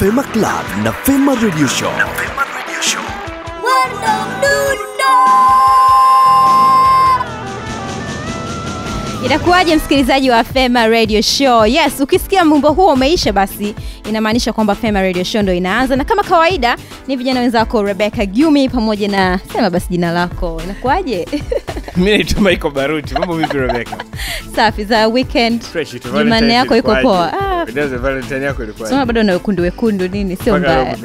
Fema Club na Fema Radio Show. Na Fema Radio Show. Inakuwaje msikilizaji wa Fema Radio Show? Yes, ukisikia mumbo huo umeisha, basi inamaanisha kwamba Fema Radio Show ndo inaanza, na kama kawaida ni vijana wenzako Rebecca Gyumi pamoja na sema basi jina lako inakuwaje? Mimi naitwa Michael Baruti. Mambo vipi Rebecca? Safi za weekend. Fresh. Jumanne yako iko poa. Valentine yako bado na wekundu wekundu nini, sio mbaya.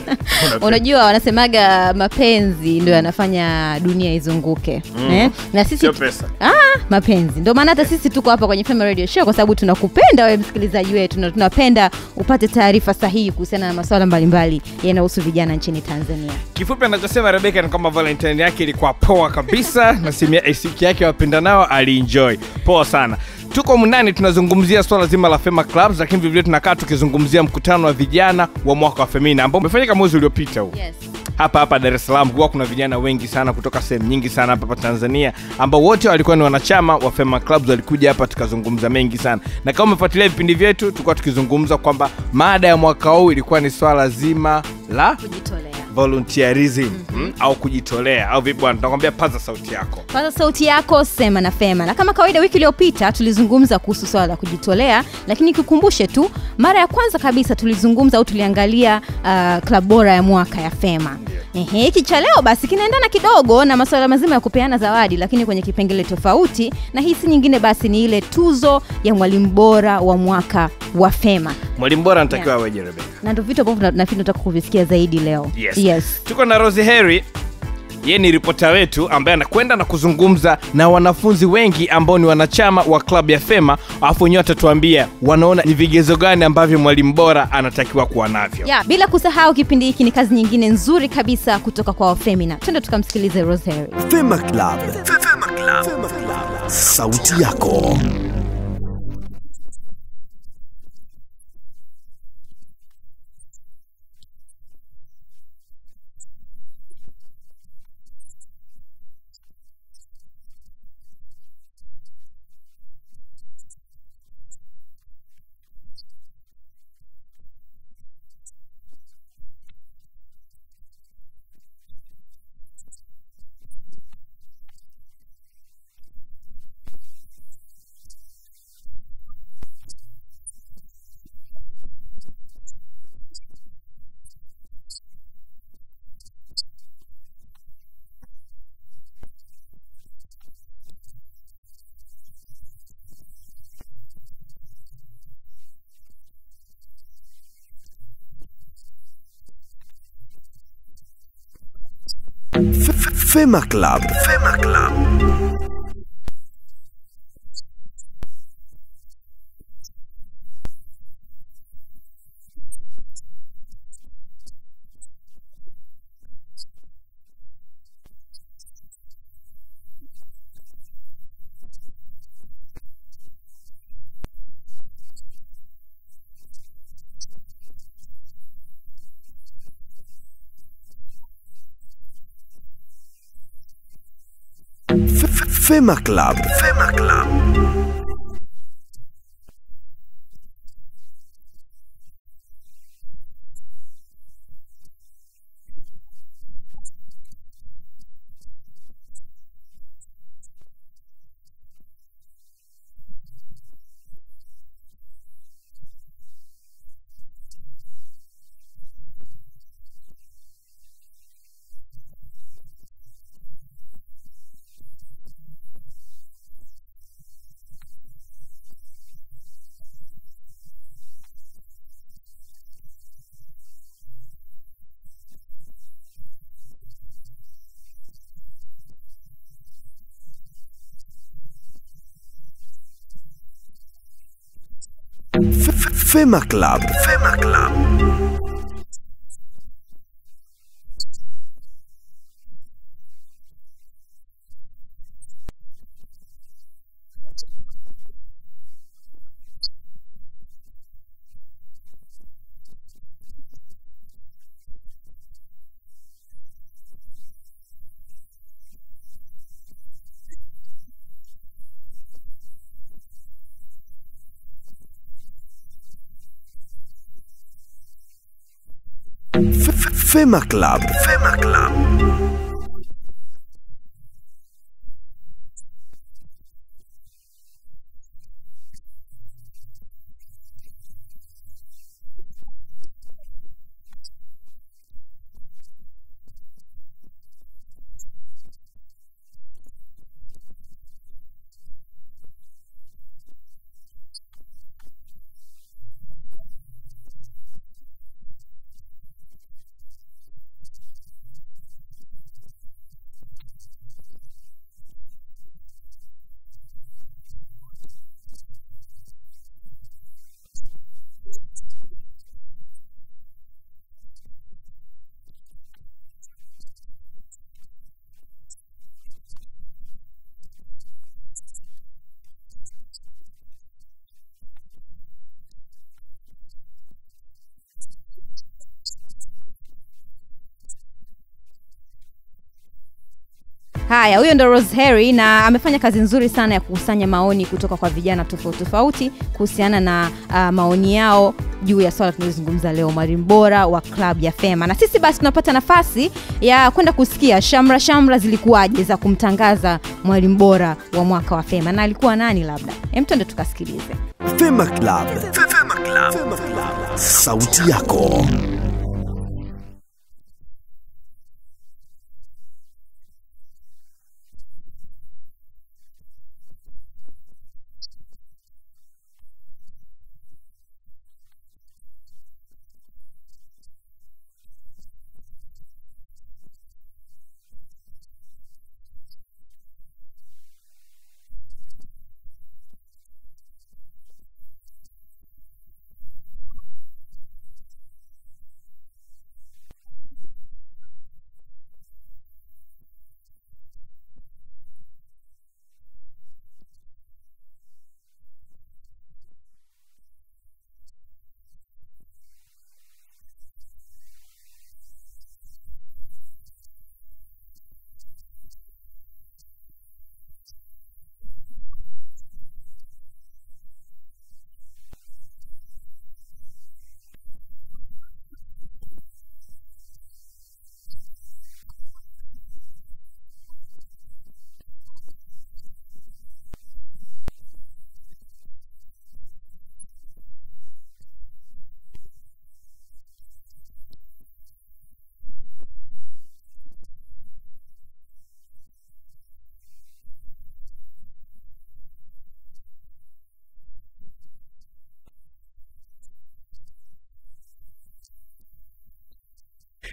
Unajua wanasemaga mapenzi ndo yanafanya dunia izunguke Mm. eh? na sisi pesa. Ah, mapenzi ndio maana hata sisi tuko hapa kwenye Fema Radio Show kwa sababu tunakupenda wewe msikilizaji wetu na tunapenda upate taarifa sahihi kuhusiana na masuala mbalimbali yanayohusu vijana nchini Tanzania. Kifupi anachosema rebeka ni kwamba Valentine yake ilikuwa poa kabisa na simu ya siku yake wapenda nao alienjoy. Poa sana. Tuko mndani tunazungumzia swala zima la Fema Clubs, lakini vivyo tunakaa tukizungumzia mkutano wa vijana wa mwaka wa Femina ambao umefanyika mwezi uliopita huu. Yes. hapa hapa Dar es Salaam kuwa kuna vijana wengi sana kutoka sehemu nyingi sana hapa hapa Tanzania ambao wote walikuwa ni wanachama wa Fema Clubs, walikuja hapa tukazungumza mengi sana, na kama umefuatilia vipindi vyetu, tulikuwa tukizungumza kwamba mada ya mwaka huu ilikuwa ni swala zima la Kujitolea. Volunteerism mm, au kujitolea au vipi bwana, tunakwambia paza sauti yako. Paza sauti yako, sema na Fema. Na kama kawaida, wiki iliyopita tulizungumza kuhusu swala la kujitolea, lakini kikumbushe tu, mara ya kwanza kabisa tulizungumza au tuliangalia uh, klabu bora ya mwaka ya Fema. Ehe, hiki cha leo basi kinaendana kidogo na masuala mazima ya kupeana zawadi, lakini kwenye kipengele tofauti, na hii si nyingine basi ni ile tuzo ya mwalimu bora wa mwaka wa Fema, Mwalimu bora anatakiwa Yeah. aweje, Rebecca? na ndio vitu ambavyo na- na nataka kuvisikia zaidi leo. Yes. Yes. Tuko na rosi heri yeye ni ripota wetu ambaye anakwenda na kuzungumza na wanafunzi wengi ambao ni wanachama wa klabu ya Fema, alafu wenyewe watatuambia wanaona ni vigezo gani ambavyo mwalimu bora anatakiwa kuwa navyo. yeah, bila kusahau kipindi hiki ni kazi nyingine nzuri kabisa kutoka kwa wafemina twende tukamsikilize rosemary Fema Club. Fema Club. Fema Club. Sauti yako. Fema Club. Fema Club. Fema Club. Fema Club. Fema Club. Club. Fema Club. Fema Club. Haya huyo ndo rose harry na amefanya kazi nzuri sana ya kukusanya maoni kutoka kwa vijana tofauti tofauti kuhusiana na uh, maoni yao juu ya swala tunayozungumza leo mwalimu bora wa klabu ya fema na sisi basi tunapata nafasi ya kwenda kusikia shamra shamra zilikuwaje za kumtangaza mwalimu bora wa mwaka wa fema na alikuwa nani labda emtende tukasikilize Fema Club. Fema Club. Fema Club. Sauti yako.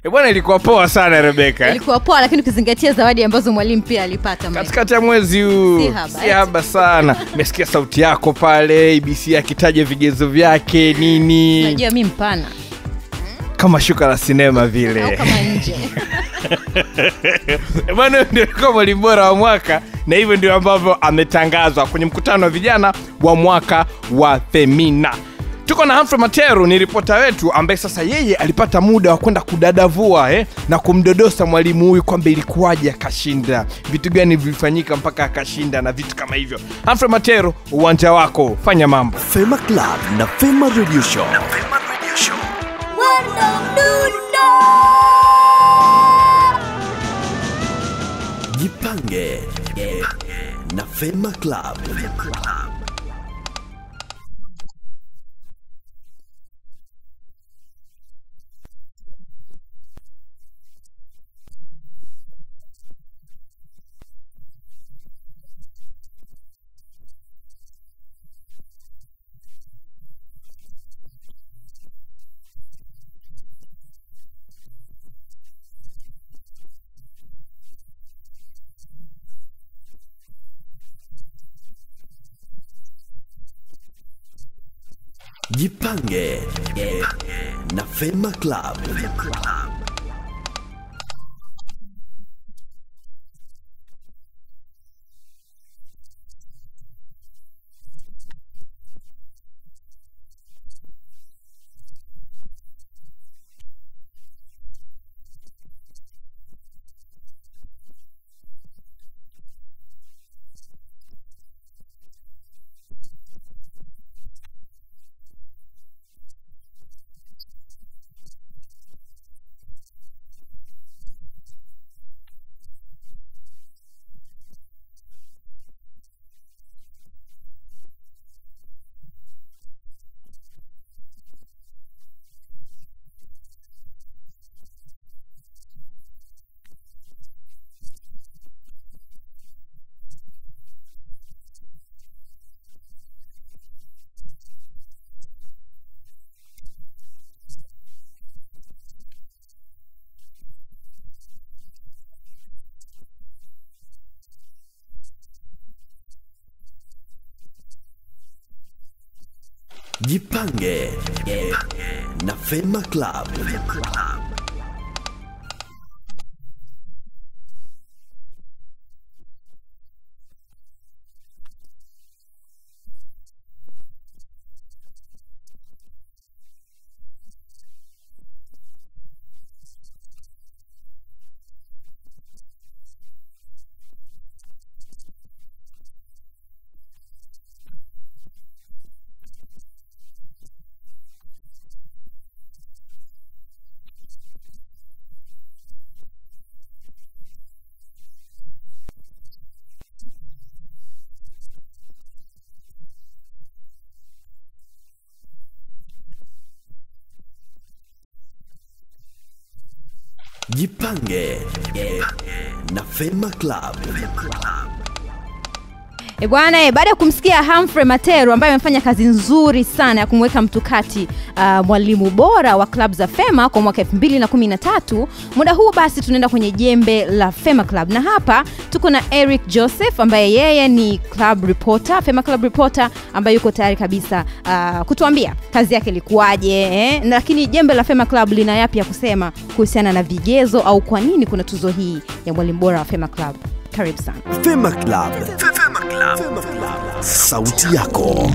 Bwana, ilikuwa poa sana Rebeka. ilikuwa poa lakini ukizingatia zawadi ambazo mwalimu pia alipata katikati ya mwezi huu. Si haba, sana. Mesikia sauti yako pale abc akitaja vigezo vyake nini. Najua mi mpana. Kama shuka la sinema vile. Eh, bwana huyo ndio alikuwa mwalimu bora wa mwaka na hivyo ndio ambavyo ametangazwa kwenye mkutano wa vijana wa mwaka wa femina tuko na Humphrey Materu ni ripota wetu ambaye sasa yeye alipata muda wa kwenda kudadavua eh, na kumdodosa mwalimu huyu kwamba ilikuwaje akashinda vitu gani vilifanyika mpaka akashinda na vitu kama hivyo Humphrey Materu uwanja wako fanya mambo Fema Club na Fema Radio Show. Na Fema Radio Show. Jipange na Fema Club. Fema Club. Jipange na Fema Club. Fema Club. Jipange. Na Fema Club. Jipange. Na Fema Club. E bwana e, baada ya kumsikia Humphrey Matero ambaye amefanya kazi nzuri sana ya kumweka mtukati uh, mwalimu bora wa klabu za Fema kwa mwaka 2013, muda huu basi tunaenda kwenye jembe la Fema Club, na hapa tuko na Eric Joseph ambaye yeye ni club reporter, Fema Club reporter ambaye yuko tayari kabisa uh, kutuambia kazi yake ilikuwaje, eh? lakini jembe la Fema Club lina yapi ya kusema kuhusiana na vigezo au kwa nini kuna tuzo hii ya mwalimu bora wa Fema Club. Karibu sana. Fema Club. Fema Fema. Sauti yako.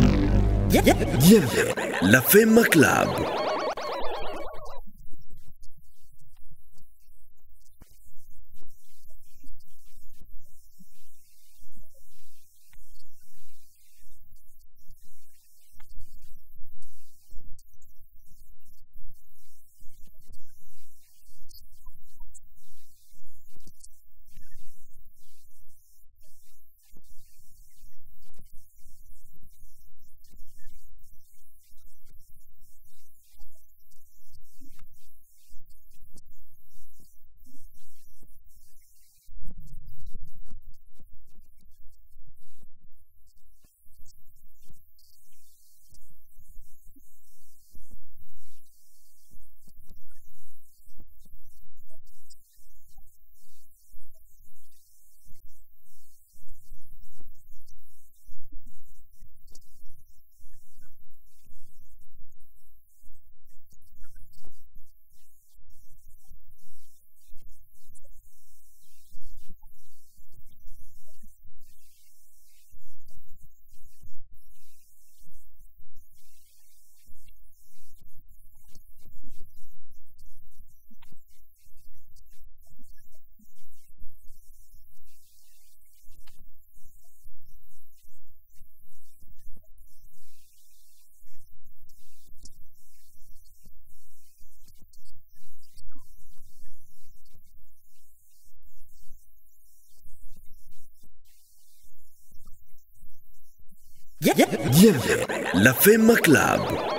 Jembe la Fema Club. Jembe la Fema Club.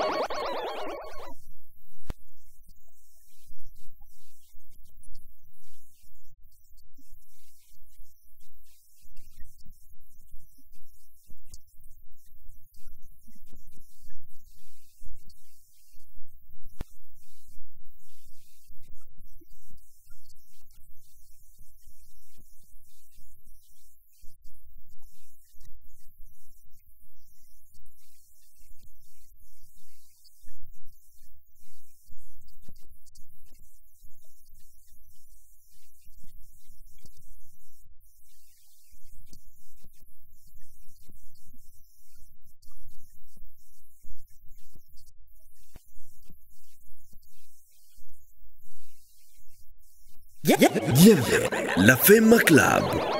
Jembe la Fema Club.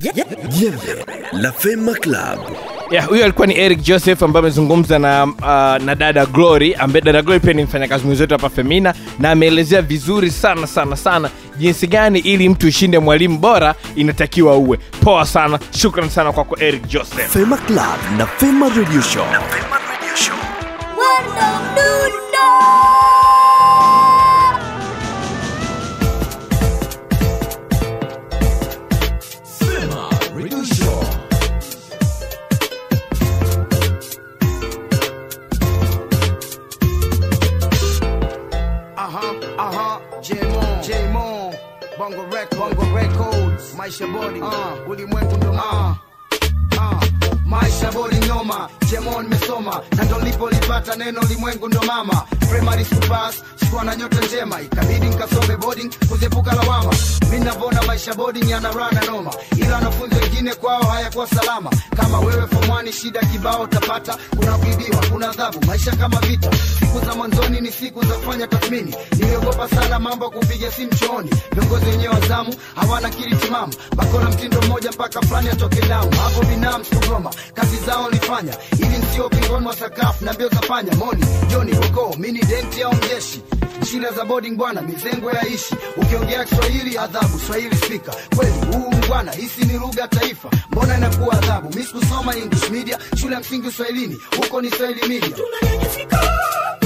Jembe la Fema Club. Yeah, huyo alikuwa ni Eric Joseph ambaye amezungumza na, uh, na dada Glory ambaye dada Glory pia ni mfanyakazi mwenzetu hapa Femina na ameelezea vizuri sana sana sana jinsi gani ili mtu ushinde mwalimu bora inatakiwa uwe poa sana. Shukran sana kwako Eric Joseph. Fema Club na Fema Radio Show. Na Fema Radio Show. Maisha Body, uh, ulimwengu ndo uh, uh, Maisha boli nyoma jemo nimesoma, na ndo lipolipata neno limwengu ndo mama. Primary supers sikuwa na nyota njema, ikabidi nikasome boarding kuziepuka lawama. mi navona maisha boarding yana rana noma, ila wanafunzi wengine kwao hayakuwa salama. Kama wewe fomwani shida kibao utapata, kuna kuibiwa, kuna adhabu, maisha kama vita. Siku za mwanzoni ni siku za kufanya tathmini, niliogopa sana mambo ya kupiga simu chooni. Viongozi wenyewe wazamu hawana kili timamu, bakora mtindo mmoja mpaka fulani atoke damu. Hapo binamu sikugoma, kazi zao nifanya ili nsio pingoni mwa sakafu na mbio za panya. Moni Joni huko mini denti au mjeshi shida za boarding bwana, mizengo ya ishi Ukiongea Kiswahili adhabu, Swahili spika. Kweli huu mbwana, hisi ni lugha taifa, mbona inakuwa adhabu? Mi sikusoma English media, shule ya msingi Uswahilini, huko ni Swahili media. asubuhi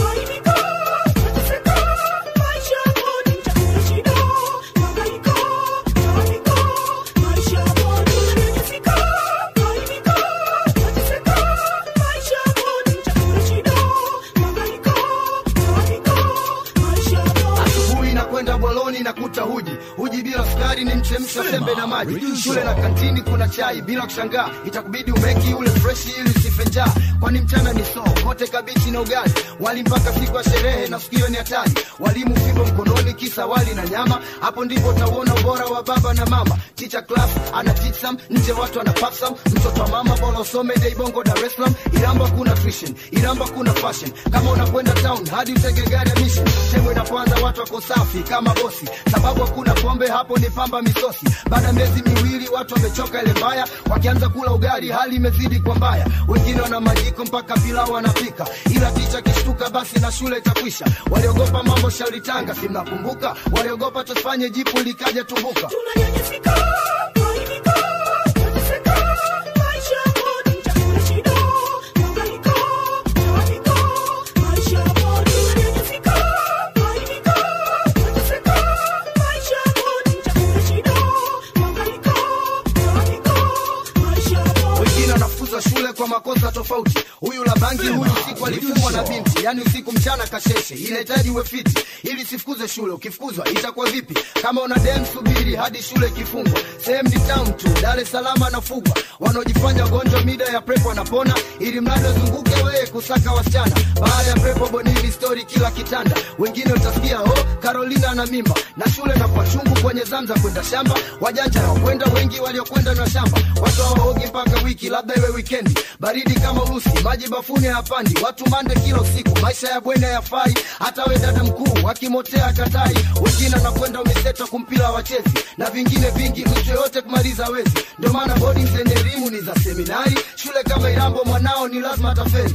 sukari sembe na maji. Shule na kantini kuna chai bila kushangaa. Itakubidi umeki ule freshi ili usife njaa. Kwani mchana ni soo kote kabichi na ugali. Wali mpaka siku ya sherehe na sikio ni hatari. Walimu fimbo mkononi kisa wali na nyama. Hapo ndipo utauona ubora wa baba na mama. Ticha class ana titsam nje watu ana papsam mtoto wa mama bora usome deibongo dar es salaam. Iramba kuna tuition iramba kuna fashion. Kama unakwenda town hadi utege gari ya mission. Sehemu inapoanza watu wako safi kama bosi. Sababu hakuna pombe hapo ni pamba misosi baada miezi miwili watu wamechoka ile mbaya. Wakianza kula ugali hali imezidi kwa mbaya. Wengine wana majiko mpaka pilau wanapika. Ila ticha kishtuka basi na shule itakwisha waliogopa mambo shalitanga si mnakumbuka? Waliogopa tusifanye jipu likaja tumbuka. Wengine makosa tofauti. Huyu la bangi huyu usiku alifungwa na binti. Yani usiku mchana kasheshe inahitaji uwe fiti. Ili sifukuze shule. Ukifukuzwa itakuwa vipi? Kama una dem subiri hadi shule ikifungwa. Sehemu ni town tu. Dar es salaam anafugwa wanaojifanya gonjwa mida ya prepo wanapona. Ili mradi wazunguke wewe kusaka wasichana. Baada ya prepo bonili story kila kitanda. Wengine utasikia oh carolina na mimba. Na shule na kwa chungu kwenye zamza kwenda shamba. Wajanja hawakwenda wengi waliokwenda na shamba. Watu hawaogi mpaka wiki labda iwe wikendi baridi kama urusi maji bafuni hapandi, watu mande kilo siku. Maisha ya bwene yafai. hata we dada mkuu wakimotea katai. Wengine anakwenda umeseta kumpila wachezi na vingine vingi mtu yoyote kumaliza wezi. Ndio maana bodi zenye elimu ni za seminari. Shule kama irambo mwanao ni lazima atafeli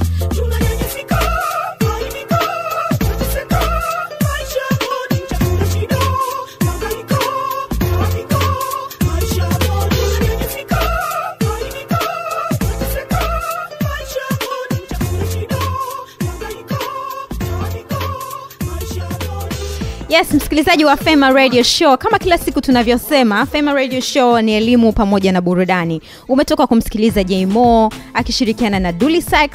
yes msikilizaji wa fema radio show. Kama kila siku tunavyosema fema radio show ni elimu pamoja na burudani. Umetoka kumsikiliza jmo akishirikiana na duli sax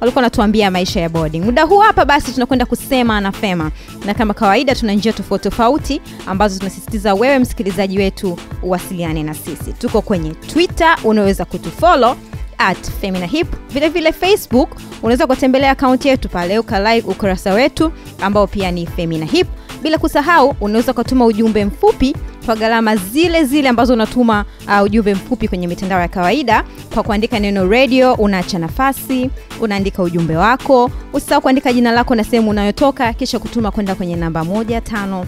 walikuwa wanatuambia maisha ya boarding. Muda huu hapa basi tunakwenda kusema na fema. Na kama kawaida tuna njia tofauti tofauti ambazo tunasisitiza wewe msikilizaji wetu uwasiliane na sisi. Tuko kwenye twitter unaweza kutufolo at femina hip. Vile vile facebook unaweza kutembelea akaunti yetu pale ukalike ukurasa wetu ambao pia ni femina hip bila kusahau unaweza ukatuma ujumbe mfupi kwa gharama zile zile ambazo unatuma uh, ujumbe mfupi kwenye mitandao ya kawaida. Kwa kuandika neno radio unaacha nafasi unaandika ujumbe wako. Usisahau kuandika jina lako na sehemu unayotoka kisha kutuma kwenda kwenye namba 15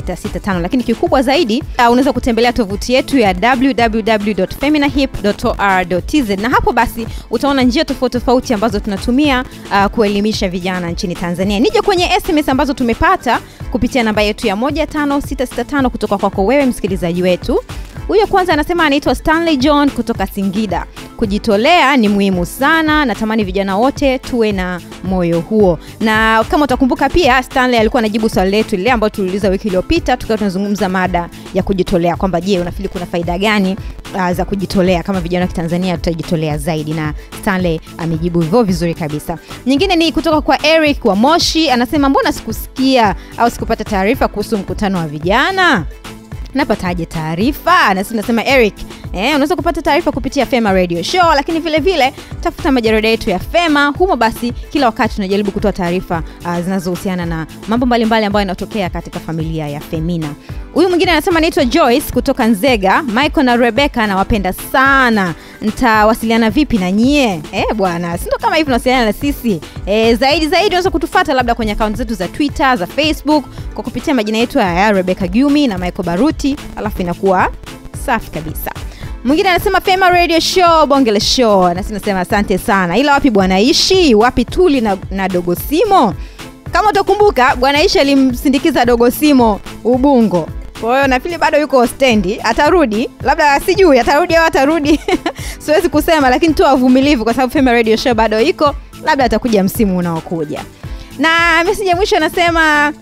665 lakini kikubwa zaidi uh, unaweza kutembelea tovuti yetu ya www.feminahip.or.tz na hapo basi utaona njia tofauti tofauti ambazo tunatumia uh, kuelimisha vijana nchini tanzania nije kwenye sms ambazo tumepata kupitia namba yetu ya 15665 kutoka kwako wewe msikilizaji wetu huyo kwanza anasema anaitwa stanley john kutoka singida. Kujitolea ni muhimu sana. Natamani vijana wote tuwe na moyo huo. Na kama utakumbuka pia stanley alikuwa anajibu swali letu lile ambayo tuliuliza wiki iliyopita tukiwa tunazungumza mada ya kujitolea kwamba je unafili kuna faida gani uh, za kujitolea? Kama vijana wa kitanzania tutajitolea zaidi. Na stanley amejibu hivyo vizuri kabisa. Nyingine ni kutoka kwa eric wa moshi anasema mbona sikusikia au sikupata taarifa kuhusu mkutano wa vijana napataje taarifa? Nasi nasema eric eh, unaweza kupata taarifa kupitia fema radio show lakini vile vile tafuta majarida yetu ya fema humo basi kila wakati tunajaribu kutoa taarifa uh, zinazohusiana na mambo mbalimbali ambayo yanatokea katika familia ya femina. Huyu mwingine anasema naitwa joyce kutoka nzega. Michael na rebecca anawapenda sana. Ntawasiliana vipi na nyie? Eh, bwana sindo kama hivi unawasiliana na sisi? Eh, zaidi zaidi unaweza kutufata labda kwenye akaunti zetu za twitter za facebook kwa kupitia majina yetu ya rebecca gumi na michael baruti alafu inakuwa safi kabisa mwingine anasema fema radio show bongele show. Nasi nasema asante sana. Ila wapi bwanaishi wapi tuli na, na dogo simo? Kama utakumbuka bwanaishi alimsindikiza dogosimo ubungo. Kwa hiyo nafili bado yuko stendi. Atarudi. Labda sijui atarudi au atarudi. Siwezi kusema lakini tu wavumilivu kwa sababu fema radio show bado iko. Labda atakuja msimu unaokuja. Na meseji mwisho anasema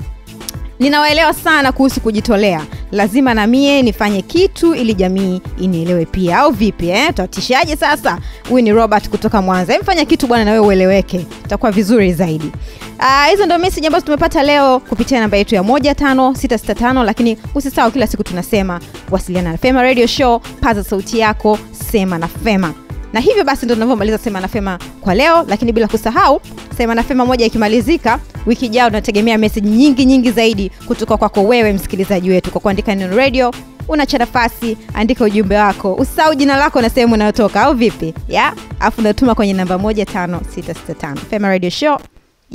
ninawaelewa sana kuhusu kujitolea. Lazima na mie nifanye kitu ili jamii inielewe pia. Au vipi eh? tatishaje sasa? Huyu ni robert kutoka mwanza. Mfanya kitu bwana nawe ueleweke. Itakuwa vizuri zaidi. Uh, hizo ndio message ambazo tumepata leo kupitia namba yetu ya 15665 lakini usisahau kila siku tunasema wasiliana na fema radio show. Paza sauti yako sema na fema na hivyo basi ndo tunavyomaliza sema nafema kwa leo lakini bila kusahau sema nafema moja ikimalizika wiki ijao tunategemea meseji nyingi nyingi zaidi kutoka kwako wewe msikilizaji wetu. Kwa kuandika neno radio unacha nafasi andika ujumbe wako usau jina lako na sehemu unayotoka au vipi? Ya afu unatuma kwenye namba 15665 fema radio show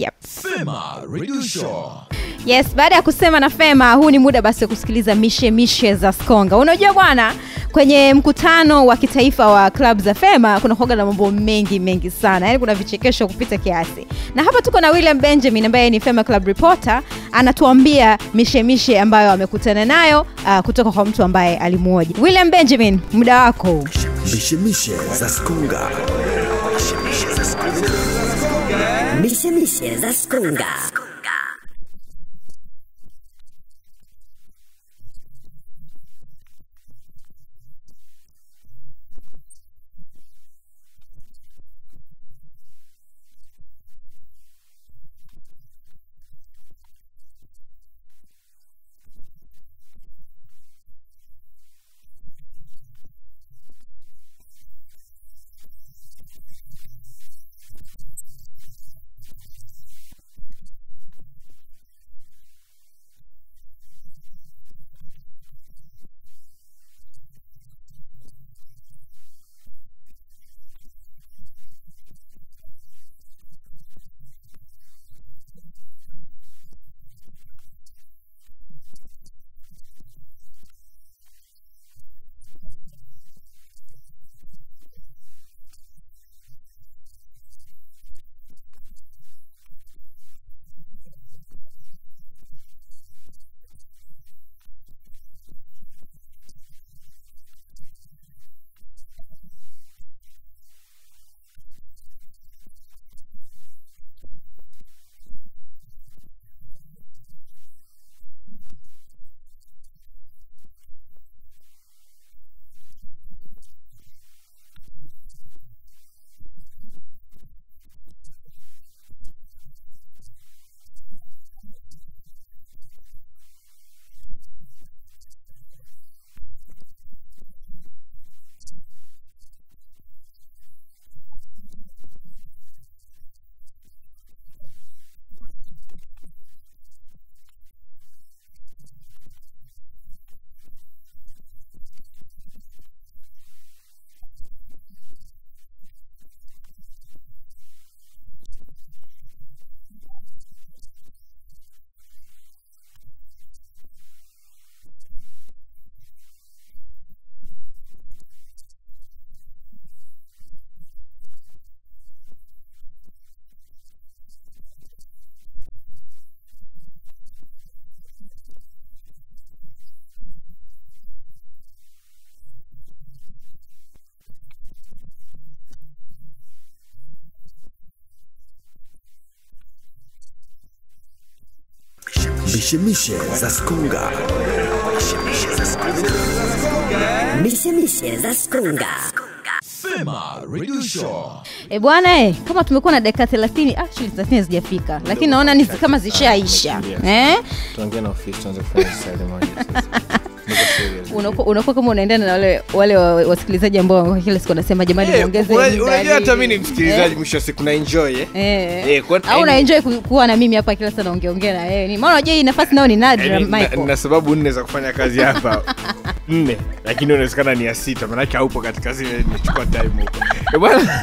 yep. Fema Radio Show. yes baada ya kusema na fema huu ni muda basi wa kusikiliza mishe mishe za skonga unajua bwana kwenye mkutano wa kitaifa wa klabu za fema kuna kuoga na mambo mengi mengi sana yaani kuna vichekesho kupita kiasi na hapa tuko na william benjamin ambaye ni fema club reporter anatuambia mishe mishe ambayo amekutana nayo uh, kutoka kwa mtu ambaye alimuoji william benjamin muda wako Mishemishe za Skonga. Mishe za skonga mishemishe za Skonga. Mishemishe za Skonga. Mishemishe za Skonga. Fema Radio Show. E bwana e, kama tumekuwa na dakika 30 actually 30 hazijafika, lakini naona ni kama zishaisha eh? tuongee na ofisi tuanze kufanya sali moja sasa. unaku. Unakuwa unakuwa kama unaendana na wale wale wa- wasikilizaji ambao kila siku wanasema jamani, Eh, muongeze unajua- hata mimi mi ni msikilizaji mwisho wa siku na enjoy eh? Eh. Eh, au na unaenjoy kuwa na mimi hapa kila saa naongeongea na wewe. Ni maana unajua hii nafasi nayo ni nadra Yaani, Michael. na sababu nne za kufanya kazi hapa nne lakini unawezekana ni ya sita manake haupo katika zile nimechukua time huko. Eh, bwana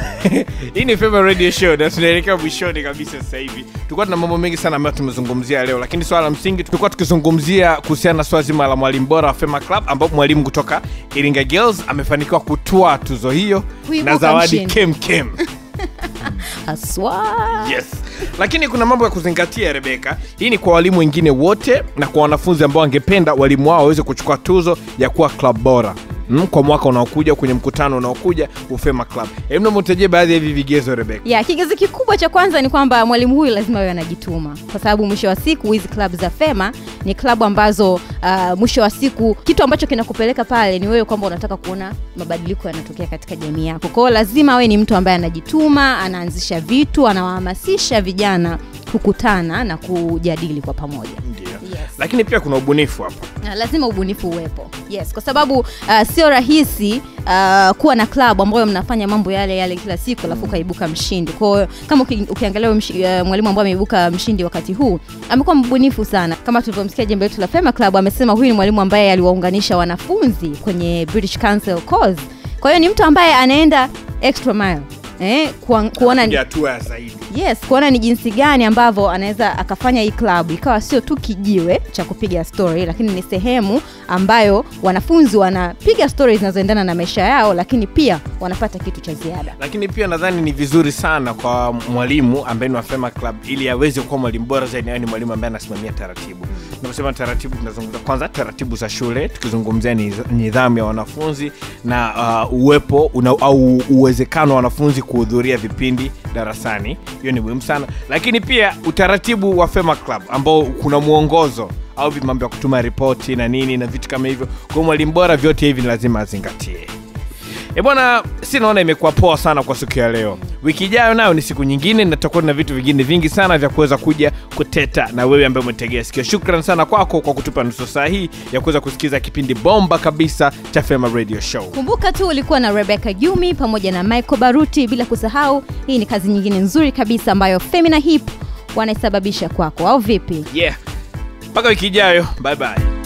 hii ni radio show na tunaelekea mwishoni kabisa sasa hivi. Tulikuwa tuna mambo mengi sana ambayo tumezungumzia leo lakini swala la msingi tulikuwa tukizungumzia kuhusiana na swala zima la mwalimu bora wa Fema Club ambapo mwalimu kutoka Iringa Girls amefanikiwa kutoa tuzo hiyo Kuibuka na zawadi mshindi. kem kem Haswa. yes. Lakini kuna mambo ya kuzingatia rebeka hii ni kwa walimu wengine wote na kwa wanafunzi ambao wangependa walimu wao waweze kuchukua tuzo ya kuwa klab bora mm, kwa mwaka unaokuja kwenye mkutano unaokuja ufema club. Hebu mtajie baadhi ya hivi vigezo rebeka ya kigezo kikubwa cha kwanza ni kwamba mwalimu huyu lazima awe anajituma. Kwa sababu mwisho wa siku hizi club za fema ni klabu ambazo uh, mwisho wa siku kitu ambacho kinakupeleka pale ni wewe kwamba unataka kuona mabadiliko yanatokea katika jamii yako. Kwao lazima awe ni mtu ambaye anajituma anaanzisha vitu anawahamasisha vijana kukutana na kujadili kwa pamoja. Lakini pia kuna ubunifu hapa Uh, lazima ubunifu uwepo. Yes kwa sababu uh, sio rahisi uh, kuwa na klabu ambayo mnafanya mambo yale yale kila siku alafu ukaibuka mshindi. Kwao kama uki, ukiangalia uh, mwalimu ambaye ameibuka mshindi wakati huu amekuwa mbunifu sana. Kama tulivyomsikia jembe letu la fema club amesema huyu ni mwalimu ambaye aliwaunganisha wanafunzi kwenye british council cause kwa hiyo ni mtu ambaye anaenda extra mile eh, kuona ni hatua zaidi. Yes kuona ni jinsi gani ambavyo anaweza akafanya hii klabu ikawa sio tu kijiwe cha kupiga story lakini ni sehemu ambayo wanafunzi wanapiga story zinazoendana na maisha yao lakini pia wanapata kitu cha ziada. Lakini pia nadhani ni vizuri sana kwa mwalimu ambaye ni wa Fema Club ili aweze kuwa mwalimu bora zaidi, ni mwalimu ambaye anasimamia taratibu. Tunaposema taratibu, tunazungumza kwanza taratibu za shule, tukizungumzia nidhamu ya wanafunzi na uh, uwepo una, au uwezekano wa wanafunzi kuhudhuria vipindi darasani. Hiyo ni muhimu sana, lakini pia utaratibu wa Fema Club ambao kuna mwongozo au vimambo ya kutuma ripoti na nini na vitu kama hivyo. kwao mwalimu bora, vyote hivi ni lazima azingatie. E bwana, si naona imekuwa poa sana kwa siku ya leo. Wiki ijayo nayo ni siku nyingine, na tutakuwa na vitu vingine vingi sana vya kuweza kuja kuteta na wewe ambaye umetegea sikio. Shukran sana kwako kwa kutupa nusu saa hii ya kuweza kusikiza kipindi bomba kabisa cha Fema Radio Show. kumbuka tu ulikuwa na rebeka jumi pamoja na michael baruti bila kusahau hii ni kazi nyingine nzuri kabisa ambayo femina hip wanaisababisha kwako au vipi Yeah, mpaka wiki ijayo, bye bye.